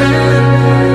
Amen.